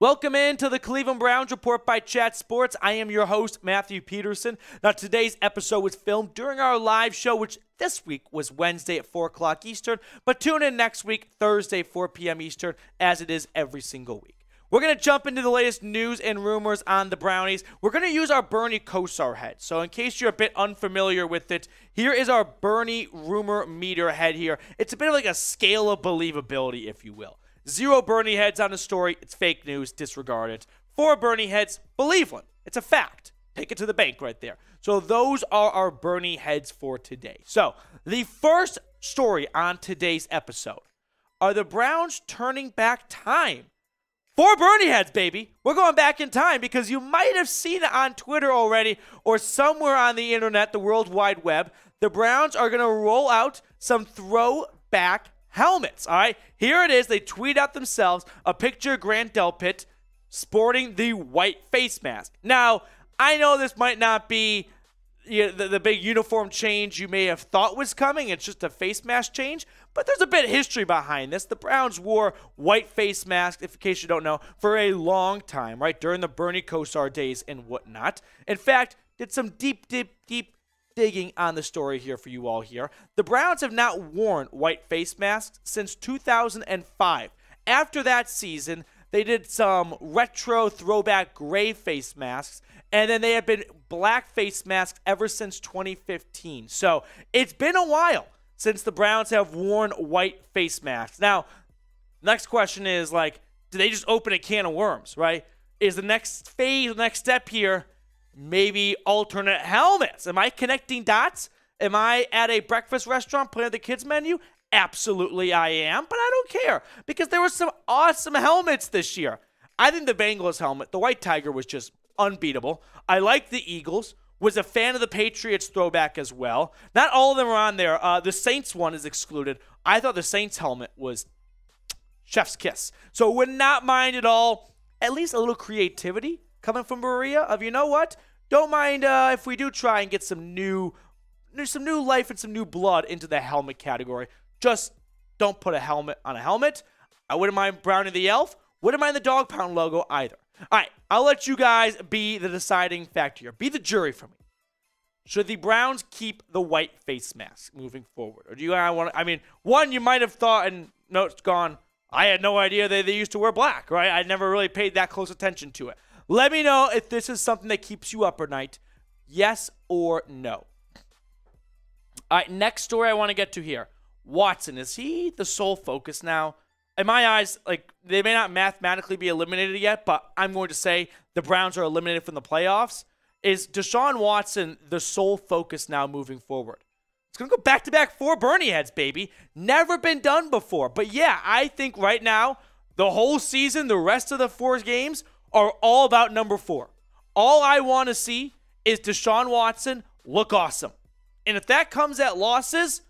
Welcome in to the Cleveland Browns Report by Chat Sports. I am your host, Matthew Peterson. Now, today's episode was filmed during our live show, which this week was Wednesday at 4 o'clock Eastern, but tune in next week, Thursday, 4 p.m. Eastern, as it is every single week. We're going to jump into the latest news and rumors on the Brownies. We're going to use our Bernie Kosar head. So, in case you're a bit unfamiliar with it, here is our Bernie rumor meter head here. It's a bit of like a scale of believability, if you will. Zero Bernie heads on the story. It's fake news. Disregard it. Four Bernie heads. Believe one. It's a fact. Take it to the bank right there. So those are our Bernie heads for today. So the first story on today's episode are the Browns turning back time. Four Bernie heads, baby. We're going back in time because you might have seen it on Twitter already or somewhere on the internet, the World Wide Web. The Browns are going to roll out some throwback helmets. All right, here it is. They tweet out themselves a picture of Grant Delpit sporting the white face mask. Now, I know this might not be you know, the, the big uniform change you may have thought was coming. It's just a face mask change, but there's a bit of history behind this. The Browns wore white face masks, if in case you don't know, for a long time, right? During the Bernie Kosar days and whatnot. In fact, did some deep, deep, deep digging on the story here for you all here. The Browns have not worn white face masks since 2005. After that season, they did some retro throwback gray face masks, and then they have been black face masks ever since 2015. So it's been a while since the Browns have worn white face masks. Now, next question is like, do they just open a can of worms, right? Is the next phase, the next step here, maybe alternate helmets. Am I connecting dots? Am I at a breakfast restaurant playing the kids menu? Absolutely, I am, but I don't care because there were some awesome helmets this year. I think the Bengals helmet, the White Tiger, was just unbeatable. I like the Eagles. Was a fan of the Patriots throwback as well. Not all of them are on there. Uh, the Saints one is excluded. I thought the Saints helmet was chef's kiss. So would not mind at all. At least a little creativity coming from Berea of you know what? Don't mind uh, if we do try and get some new, some new life and some new blood into the helmet category. Just don't put a helmet on a helmet. I wouldn't mind Brownie the Elf. Wouldn't mind the Dog Pound logo either. All right, I'll let you guys be the deciding factor here. Be the jury for me. Should the Browns keep the white face mask moving forward, or do you want? I mean, one you might have thought, and no, it's gone. I had no idea they, they used to wear black, right? I never really paid that close attention to it. Let me know if this is something that keeps you up at night. Yes or no. All right, next story I want to get to here. Watson, is he the sole focus now? In my eyes, like they may not mathematically be eliminated yet, but I'm going to say the Browns are eliminated from the playoffs. Is Deshaun Watson the sole focus now moving forward? It's going to go back to back four Bernie heads, baby. Never been done before. But yeah, I think right now, the whole season, the rest of the four games are all about number four. All I want to see is Deshaun Watson look awesome. And if that comes at losses,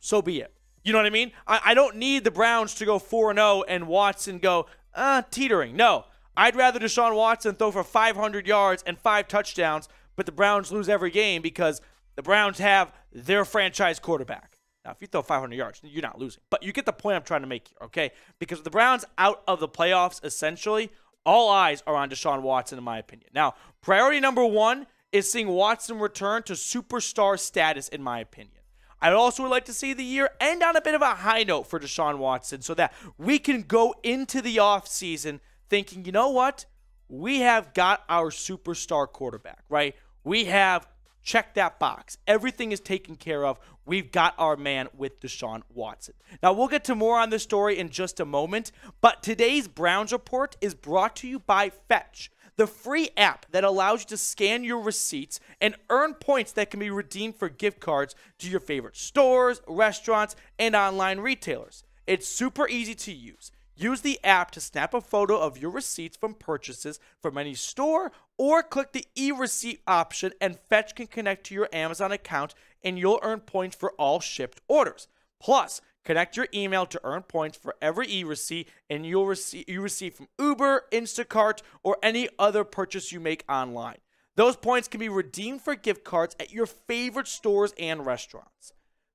so be it. You know what I mean? I, I don't need the Browns to go 4 0 and Watson go, uh, teetering. No. I'd rather Deshaun Watson throw for 500 yards and five touchdowns, but the Browns lose every game because the Browns have their franchise quarterback. Now, if you throw 500 yards, you're not losing. But you get the point I'm trying to make here, okay? Because the Browns out of the playoffs essentially all eyes are on Deshaun Watson, in my opinion. Now, priority number one is seeing Watson return to superstar status, in my opinion. I also would like to see the year end on a bit of a high note for Deshaun Watson so that we can go into the offseason thinking, you know what? We have got our superstar quarterback, right? We have checked that box. Everything is taken care of. We've got our man with Deshaun Watson. Now, we'll get to more on this story in just a moment, but today's Browns report is brought to you by Fetch, the free app that allows you to scan your receipts and earn points that can be redeemed for gift cards to your favorite stores, restaurants, and online retailers. It's super easy to use. Use the app to snap a photo of your receipts from purchases from any store or click the e receipt option and Fetch can connect to your Amazon account and you'll earn points for all shipped orders. Plus, connect your email to earn points for every e receipt and you'll receive you receive from Uber, Instacart, or any other purchase you make online. Those points can be redeemed for gift cards at your favorite stores and restaurants.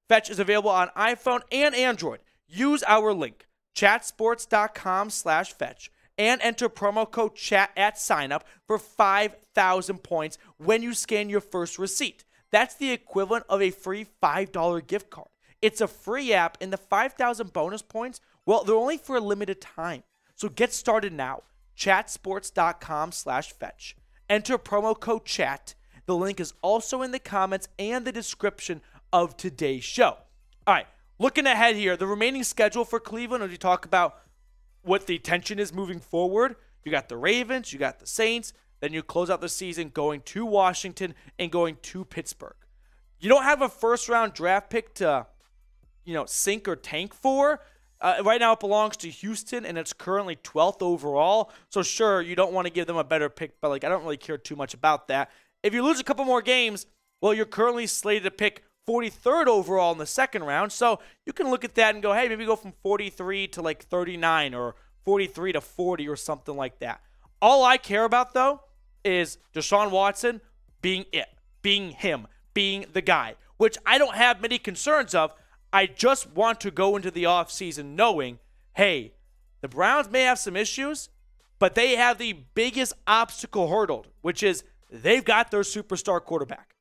Fetch is available on iPhone and Android. Use our link chatsports.com slash fetch and enter promo code chat at signup for 5,000 points when you scan your first receipt. That's the equivalent of a free $5 gift card. It's a free app, and the 5,000 bonus points, well, they're only for a limited time. So get started now. Chatsports.com slash fetch. Enter promo code chat. The link is also in the comments and the description of today's show. All right, looking ahead here, the remaining schedule for Cleveland, as you talk about what the tension is moving forward, you got the Ravens, you got the Saints, then you close out the season going to Washington and going to Pittsburgh. You don't have a first round draft pick to you know, sink or tank for. Uh, right now, it belongs to Houston, and it's currently 12th overall. So sure, you don't want to give them a better pick, but like I don't really care too much about that. If you lose a couple more games, well, you're currently slated to pick 43rd overall in the second round. So you can look at that and go, hey, maybe go from 43 to like 39 or 43 to 40 or something like that. All I care about though is Deshaun Watson being it, being him, being the guy, which I don't have many concerns of I just want to go into the offseason knowing, hey, the Browns may have some issues, but they have the biggest obstacle hurdled, which is they've got their superstar quarterback.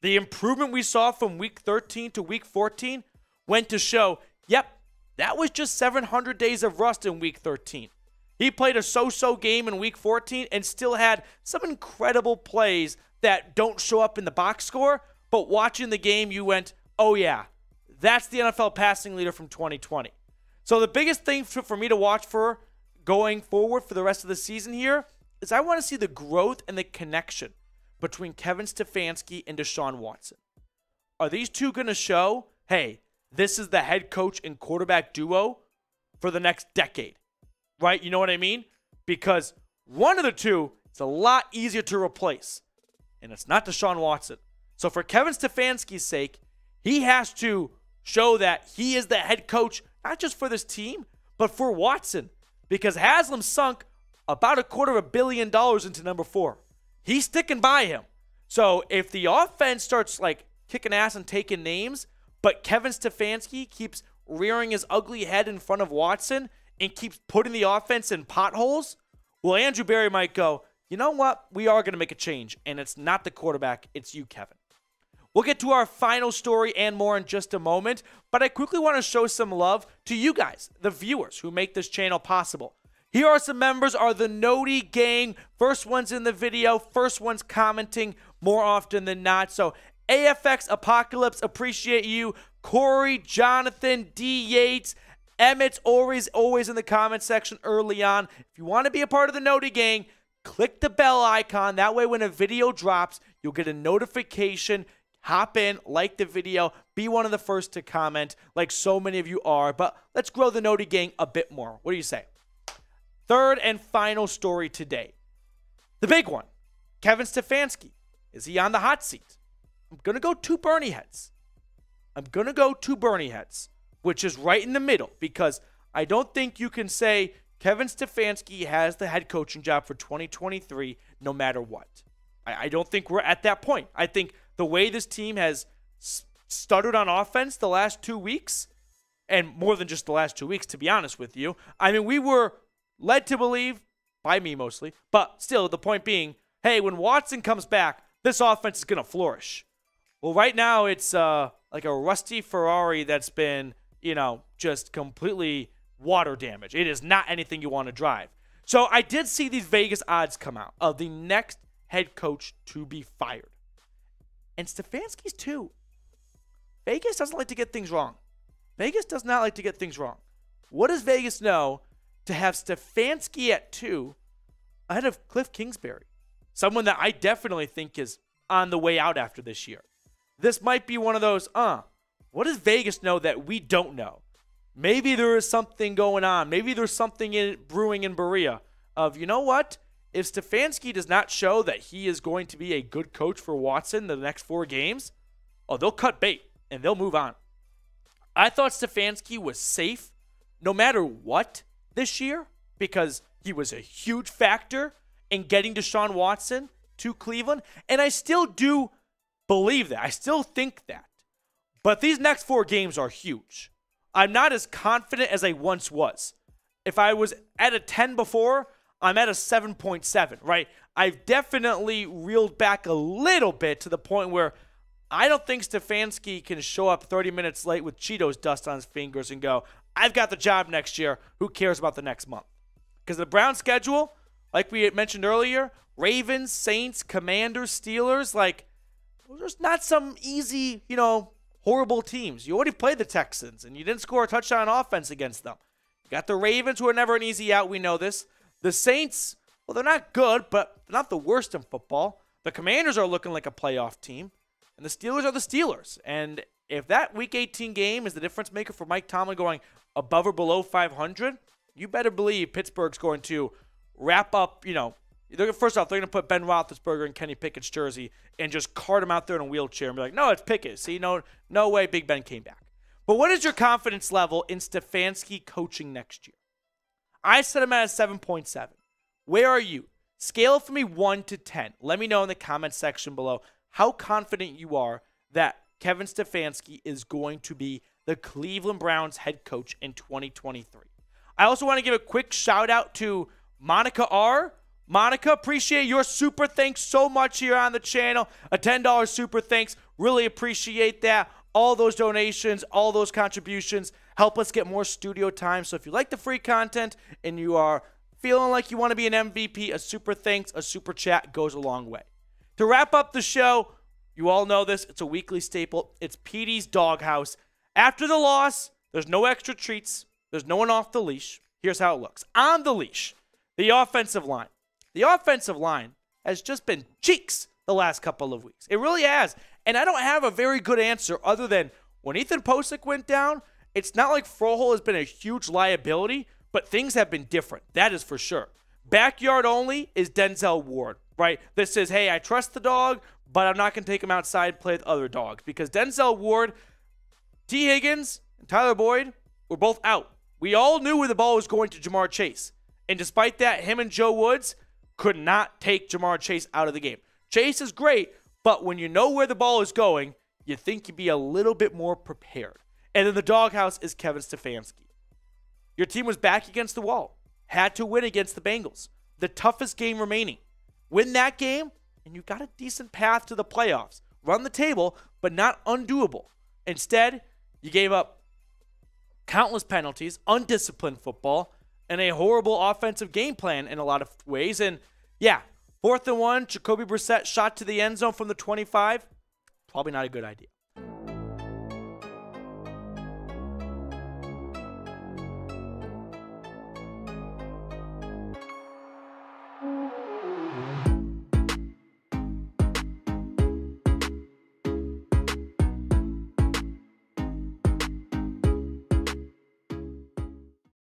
The improvement we saw from week 13 to week 14 went to show, yep, that was just 700 days of rust in week 13. He played a so so game in week 14 and still had some incredible plays that don't show up in the box score. But watching the game, you went, oh, yeah, that's the NFL passing leader from 2020. So the biggest thing for me to watch for going forward for the rest of the season here is I want to see the growth and the connection between Kevin Stefanski and Deshaun Watson. Are these two going to show, hey, this is the head coach and quarterback duo for the next decade? Right? You know what I mean? Because one of the two is a lot easier to replace, and it's not Deshaun Watson. So for Kevin Stefanski's sake, he has to show that he is the head coach, not just for this team, but for Watson. Because Haslam sunk about a quarter of a billion dollars into number four. He's sticking by him. So if the offense starts like kicking ass and taking names, but Kevin Stefanski keeps rearing his ugly head in front of Watson and keeps putting the offense in potholes, well, Andrew Berry might go, you know what? We are going to make a change, and it's not the quarterback, it's you, Kevin. We'll get to our final story and more in just a moment, but I quickly want to show some love to you guys, the viewers who make this channel possible. Here are some members are the Noti gang. First ones in the video, first ones commenting more often than not. So AFX Apocalypse, appreciate you. Corey, Jonathan, D. Yates, Emmett's always, always in the comment section early on. If you want to be a part of the Noti gang, click the bell icon. That way, when a video drops, you'll get a notification hop in, like the video, be one of the first to comment, like so many of you are. But let's grow the Noti gang a bit more. What do you say? Third and final story today. The big one Kevin Stefanski. Is he on the hot seat? I'm going to go two Bernie heads. I'm going to go two Bernie heads, which is right in the middle because I don't think you can say Kevin Stefanski has the head coaching job for 2023 no matter what. I, I don't think we're at that point. I think the way this team has stuttered on offense the last two weeks, and more than just the last two weeks, to be honest with you. I mean, we were led to believe, by me mostly, but still, the point being, hey, when Watson comes back, this offense is going to flourish. Well, right now, it's uh, like a rusty Ferrari that's been, you know, just completely water damage. It is not anything you want to drive. So I did see these Vegas odds come out of the next head coach to be fired and Stefanski's too. Vegas doesn't like to get things wrong. Vegas does not like to get things wrong. What does Vegas know to have Stefanski at two ahead of Cliff Kingsbury? Someone that I definitely think is on the way out after this year. This might be one of those, uh, what does Vegas know that we don't know? Maybe there is something going on. Maybe there's something in, brewing in Berea of, you know what? if Stefanski does not show that he is going to be a good coach for Watson the next four games, oh, they'll cut bait and they'll move on. I thought Stefanski was safe no matter what this year because he was a huge factor in getting Deshaun Watson to Cleveland. And I still do believe that. I still think that. But these next four games are huge. I'm not as confident as I once was. If I was at a 10 before, I'm at a 7.7, right? I've definitely reeled back a little bit to the point where I don't think Stefanski can show up 30 minutes late with Cheetos dust on his fingers and go, I've got the job next year. Who cares about the next month? Because the Brown schedule, like we mentioned earlier, Ravens, Saints, Commanders, Steelers, like, there's not some easy, you know, horrible teams. You already played the Texans and you didn't score a touchdown offense against them. You got the Ravens, who are never an easy out. We know this. The Saints, well, they're not good, but not the worst in football. The Commanders are looking like a playoff team. And the Steelers are the Steelers. And if that Week 18 game is the difference maker for Mike Tomlin going above or below 500, you better believe Pittsburgh's going to wrap up, you know, first off, they're going to put Ben Roethlisberger in Kenny Pickett's jersey and just cart him out there in a wheelchair and be like, no, it's Pickett. See, no, no way Big Ben came back. But what is your confidence level in Stefanski coaching next year? I set him at a 7.7. Where are you? Scale for me 1 to 10. Let me know in the comment section below how confident you are that Kevin Stefanski is going to be the Cleveland Browns head coach in 2023. I also want to give a quick shout out to Monica R. Monica, appreciate your super thanks so much here on the channel. A $10 super thanks. Really appreciate that. All those donations, all those contributions help us get more studio time. So if you like the free content and you are feeling like you want to be an MVP, a super thanks, a super chat goes a long way. To wrap up the show, you all know this. It's a weekly staple. It's Petey's Doghouse. After the loss, there's no extra treats. There's no one off the leash. Here's how it looks. On the leash, the offensive line. The offensive line has just been cheeks the last couple of weeks. It really has. And I don't have a very good answer other than when Ethan Pocic went down, it's not like Froholdt has been a huge liability, but things have been different. That is for sure. Backyard only is Denzel Ward right? That says, hey, I trust the dog, but I'm not going to take him outside and play with other dogs because Denzel Ward, Tee Higgins, and Tyler Boyd were both out. We all knew where the ball was going to Ja'Marr Chase. And despite that, him and Joe Woods could not take Ja'Marr Chase out of the game. Chase is great, but when you know where the ball is going, you think you'd be a little bit more prepared. And then the doghouse is Kevin Stefanski. Your team was back against the wall, had to win against the Bengals, the toughest game remaining. Win that game, and you got a decent path to the playoffs. Run the table, but not undoable. Instead, you gave up countless penalties, undisciplined football, and a horrible offensive game plan in a lot of ways. And yeah, fourth and one, Jacoby Brissett shot to the end zone from the 25. Probably not a good idea.